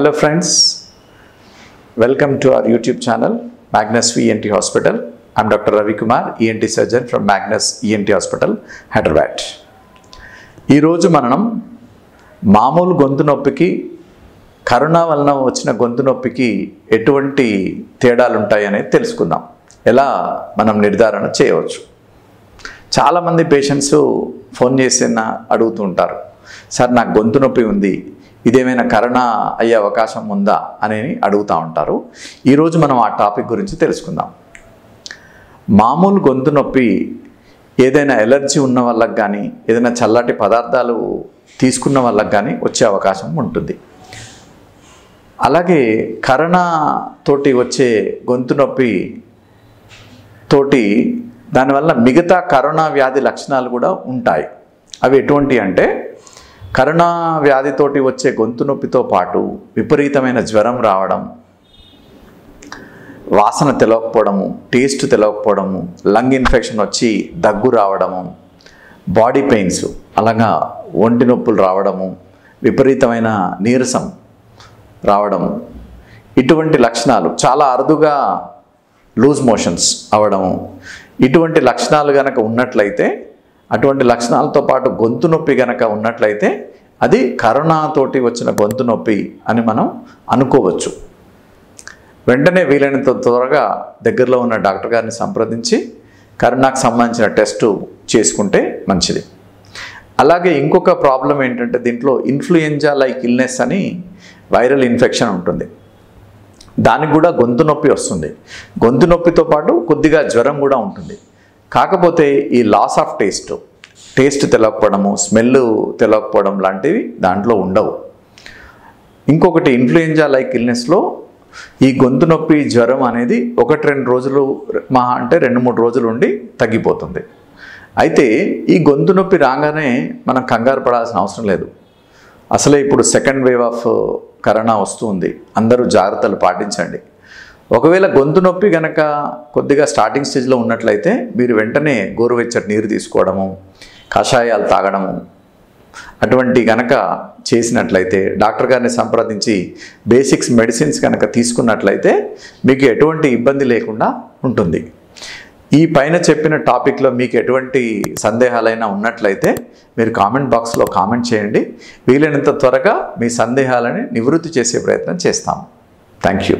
Hello friends welcome to our YouTube channel Magnus ENT hospital I'm doctor Ravikumar ENT surgeon from Magnus ENT hospital Hyderabad ఈరోజు మనం మామూలు గొంతు నొప్పికి corona వలన వచ్చిన గొంతు నొప్పికి ఎటువంటి తేడాలు ఉంటాయనేది తెలుసుకుందాం. ఎలా మనం నిర్ధారణ చేయవచ్చు? చాలామంది పేషెంట్స్ ఫోన్ చేసిన అడుగుతూ ఉంటారు. సార్ నాకు గొంతు నొప్పి ఉంది ఇదేమైనా కరోనా అయ్యే అవకాశం ఉందా అని అడుగుతూ ఉంటారు. ఈరోజు మనం ఆ టాపిక్ గురించి తెలుసుకుందాం. మామూలు గొంతు నొప్పి ఏదైనా ఎలర్జీ ఉన్న వాళ్ళకి కానీ ఏదైనా చల్లటి పదార్థాలు తీసుకున్న వాళ్ళకి కానీ వచ్చే అవకాశం ఉంటుంది. అలాగే కరోనా తోటి వచ్చే గొంతు నొప్పి తోటి దానివల్ల మిగతా కరోనా వ్యాధి లక్షణాలు కూడా ఉంటాయి. అవి ఎటువంటి అంటే కరోనా వ్యాధితోటి వచ్చే గొంతు నొప్పితో పాటు విపరీతమైన జ్వరం రావడం వాసన తెలవకపోవడము టేస్ట్ తెలవకపోవడము లంగ్ ఇన్ఫెక్షన్ వచ్చి దగ్గు రావడము బాడీ పెయిన్స్ అలాగా ఒంటి నొప్పులు రావడము విపరీతమైన నీరసం రావడం ఇటువంటి లక్షణాలు చాలా అరుదుగా లూజ్ మోషన్స్ అవడము ఇటువంటి లక్షణాలు కనుక ఉన్నట్లయితే అటువంటి లక్షణాలతో పాటు గొంతు నొప్పి గనక ఉన్నట్లయితే అది కరోనాతోటి వచ్చిన గొంతు నొప్పి అని మనం అనుకోవచ్చు. వెంటనే వీలైనంత త్వరగా దగ్గరలో ఉన్న డాక్టర్ గారిని సంప్రదించి కరోనాకు సంబంధించిన టెస్టు చేసుకుంటే మంచిది. అలాగే ఇంకొక ప్రాబ్లం ఏంటంటే దీంట్లో ఇన్ఫ్లుయెంజా లైక్ ఇల్నెస్ అని వైరల్ ఇన్ఫెక్షన్ ఉంటుంది. దానికి కూడా గొంతు నొప్పి వస్తుంది. గొంతు నొప్పితో పాటు కొద్దిగా జ్వరం కూడా ఉంటుంది. కాకపోతే ఈ లాస్ ఆఫ్ టేస్ట్ టేస్ట్ తెలవకపోవడము స్మెల్ తెలవకపోవడం లాంటివి దాంట్లో ఉండవు. ఇంకొకటి ఇన్ఫ్లుయెంజా లైక్ ఇల్నెస్లో ఈ గొంతు నొప్పి జ్వరం అనేది ఒకటి రెండు రోజులు మహా అంటే రెండు మూడు రోజులు ఉండి తగ్గిపోతుంది. అయితే ఈ గొంతు నొప్పి రాగానే మనం కంగారు పడాల్సిన అవసరం లేదు. అసలే ఇప్పుడు సెకండ్ వేవ్ ఆఫ్ కరోనా వస్తుంది అందరూ జాగ్రత్తలు పాటించండి. ఒకవేళ గొంతు నొప్పి గనక కొద్దిగా స్టార్టింగ్ స్టేజ్లో ఉన్నట్లయితే మీరు వెంటనే గోరువెచ్చటి నీరు తీసుకోవడము కషాయాలు తాగడము అటువంటి గనక చేసినట్లయితే డాక్టర్ గారిని సంప్రదించి బేసిక్స్ మెడిసిన్స్ కనుక తీసుకున్నట్లయితే మీకు ఎటువంటి ఇబ్బంది లేకుండా ఉంటుంది. ఈ పైన చెప్పిన టాపిక్లో మీకు ఎటువంటి సందేహాలైనా ఉన్నట్లయితే మీరు కామెంట్ బాక్స్లో కామెంట్ చేయండి. వీలైనంత త్వరగా మీ సందేహాలని నివృత్తి చేసే ప్రయత్నం చేస్తాము. Thank you